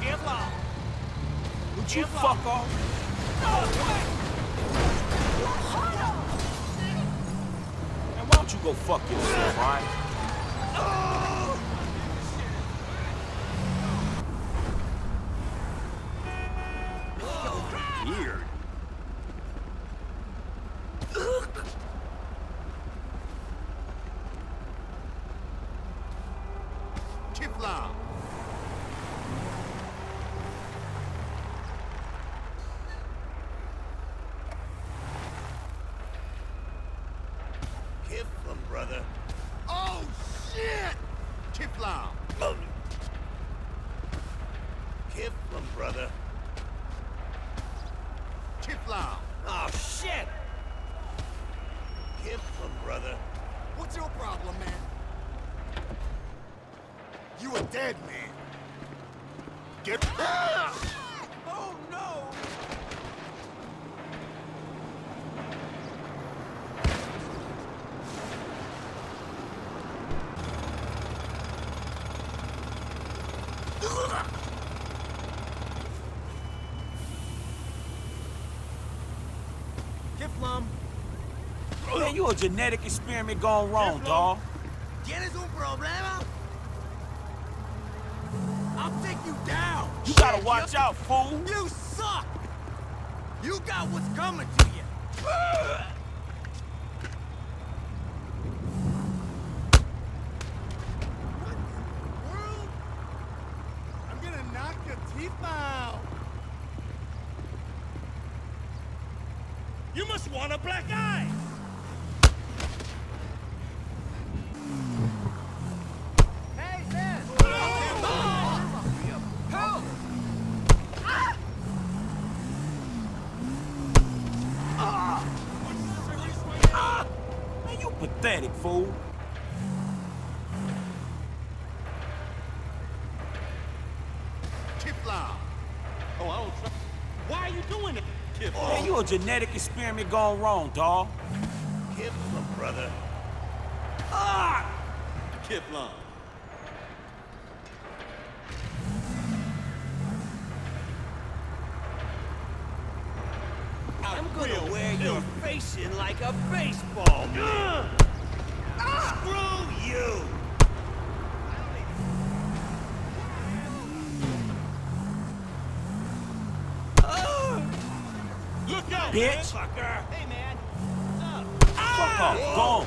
Kevlar! Would you fuck off? Man, why don't you go fuck yourself, alright? Weird. Kevlar! Kevlar, brother. Oh, shit! Kevlar! Kevlar, brother. Kevlar! Oh, shit! Kevlar, brother. What's your problem, man? You a dead man. Get... Oh, no! Kiflum, Man, you a genetic experiment gone wrong, dawg. ¿tienes un problema? I'll take you down! You gotta watch out, fool. You suck! You got what's coming to you! I'm gonna knock your teeth out. You must want a black eye! Fool. Oh, I don't trust. Why are you doing it? Kid? Man, you a genetic experiment gone wrong, dawg. Kevlar, brother. Ah! Kiflum. I'm gonna wear your face in like a baseball. Screw you! Look out, Bitch. fucker! Hey, man. Fuck off. Go.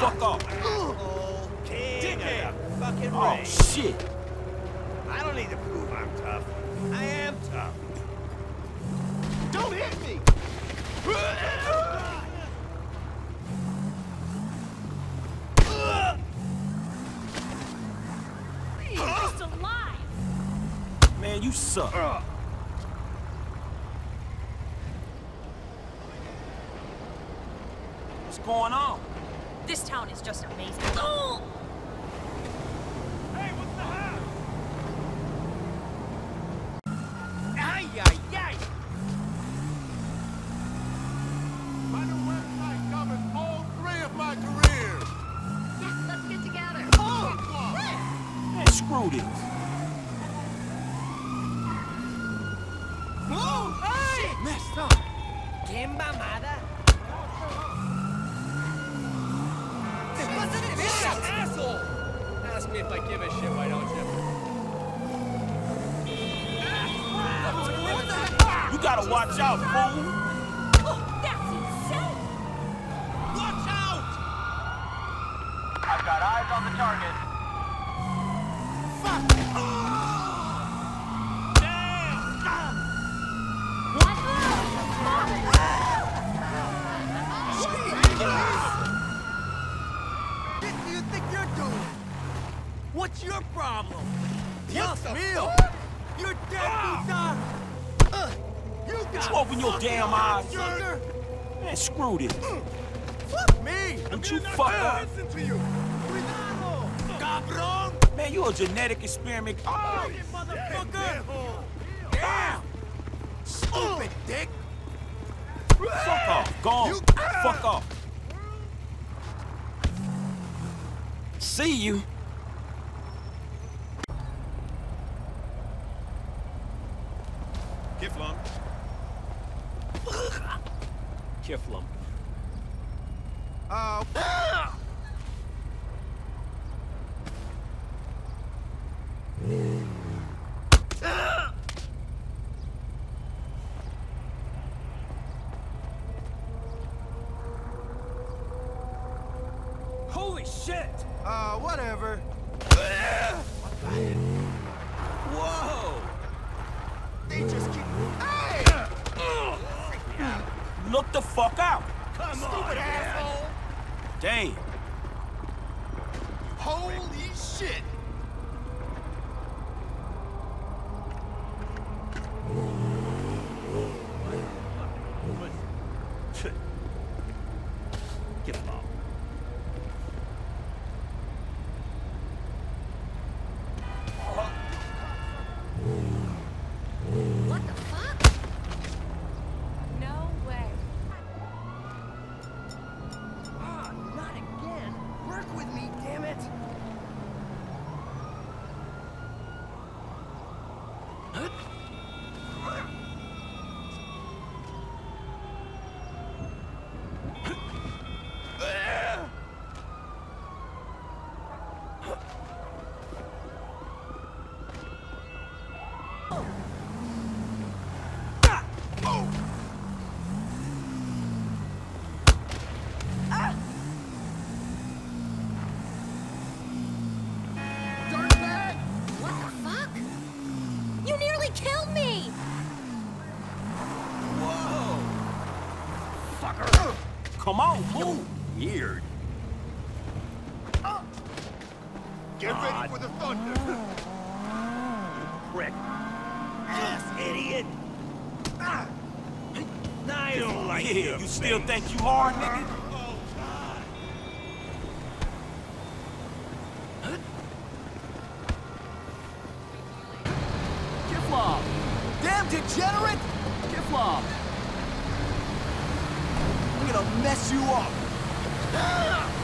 Fuck off. Oh, king of the fucking Oh, shit. I don't need to prove I'm tough. I am tough. Don't hit me! You're just alive. Man, you suck. What's going on? This town is just amazing. Oh! Hey, what's the hell? Ay, ay, ay! My new website covers all three of my careers. Yeah, let's get together. Man, screw this. Target. What do you you're? What's your problem? Dios mío! You're dead, puta! Uh, you got You open your damn eyes, sucker! Man, screw this. Fuck me! Don't you fuck up. Listen to you! Man, you a genetic experiment. Oh, you motherfucker! Damn! Stupid dick! Fuck off. Go on. You- Fuck off. See you. Holy shit! Uh, whatever. Whoa! They just keep... Hey! Look the fuck out! Come Stupid asshole! Damn. Holy shit! Get along. What the fuck? No way. Ah, not again. Work with me, damn it. Dirtbag! What the fuck? You nearly killed me! Whoa! Fucker! Come on, move! Weird. Get ready for the thunder! Prick. Yes, idiot! Ah. I don't like yeah, you still think you hard, nigga? Kiflov! Damn degenerate! Kiflov! I'm gonna mess you up! Bitch! Out of the way, man! You know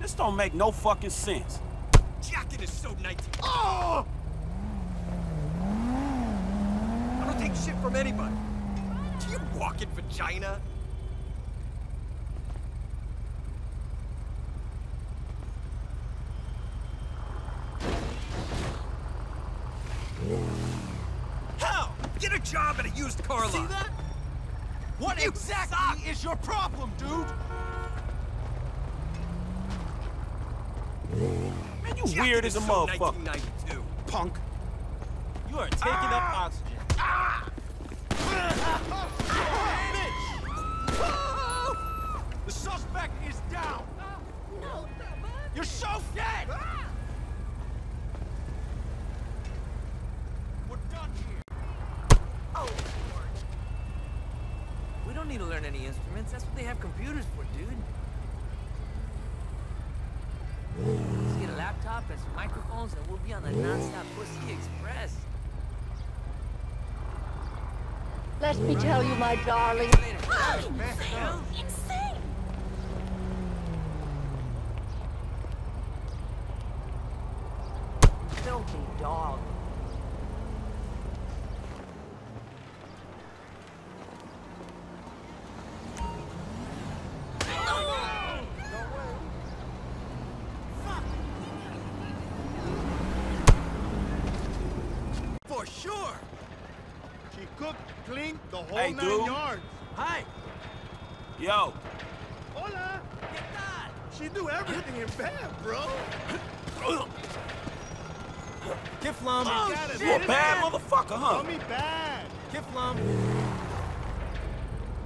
This don't make no fucking sense. Jacket is so 19. Oh! I don't take shit from anybody. Do you walk in vagina? How? Get a job at a used car lot. See that? What exactly is your problem, dude? Man, you Jacket weird as a so motherfucker. Punk. You are taking up ah! oxygen. Ah! The suspect is down! No, You're so dead! Ah! We're done here! Oh, We don't need to learn any instruments. That's what they have computers for, dude. Just get a laptop and some microphones and we'll be on the non-stop Pussy Express. Let me tell you, my darling. insane! Insane! Filthy dog. For sure. She cooked, cleaned the whole Hey, nine dude. yards. Hi. Yo, Hola! She do everything in bed, bro. Kiflum. Oh, shit. you a bad motherfucker, huh? Call me bad. Kiflum.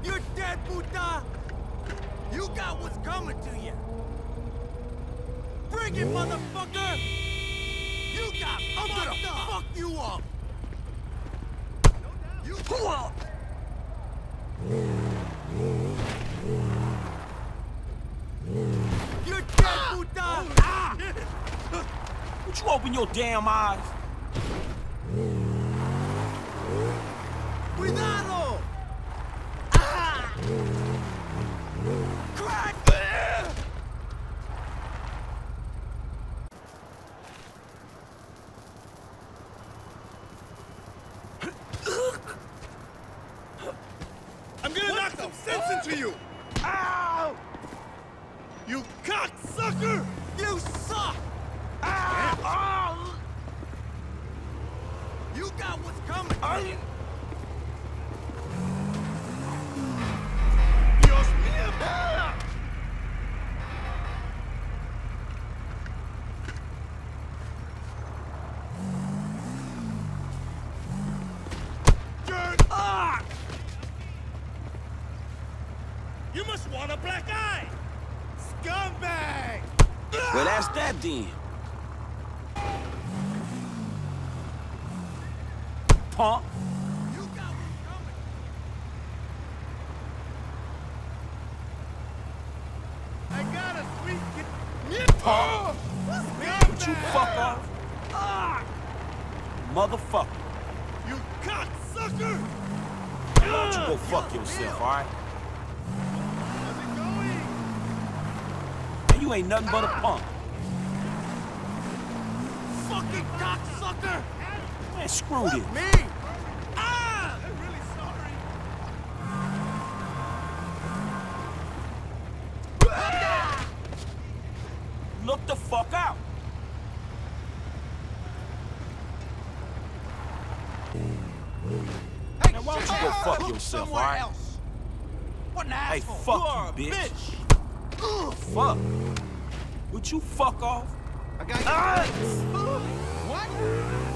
You're dead, puta. You got what's coming to you. Bring it, motherfucker. You got I'm gonna fuck you up. You pull up. You're dead, puta. Ah! Would you open your damn eyes? Cuidado! You. Must want a black eye! Scumbag! Well, that's that then. Punk. You got what's coming. I got a sweet Punk. Would you fuck off? Ah! Motherfucker. You cocksucker! Why don't you go fuck yourself, alright? How's it going? And you ain't nothing but a punk. Fucking cocksucker! Man, screw this. Me! Ah! I'm really sorry. Look the fuck out. Now, why don't you go fuck yourself, alright? What an Hey, asshole! fuck you, you, a bitch. Fuck. Would you fuck off? I got What?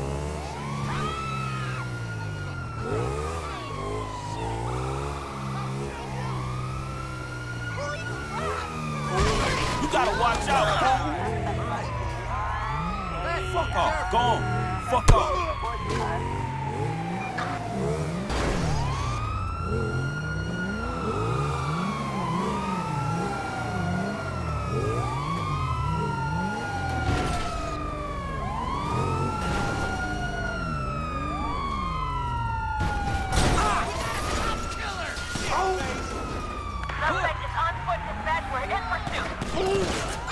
You gotta watch out, fool. Fuck off. Go on. Fuck off. Somebody Uh!